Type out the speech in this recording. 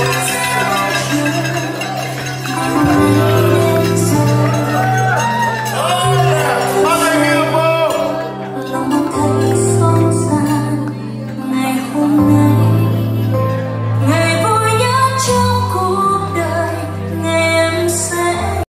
Yeah.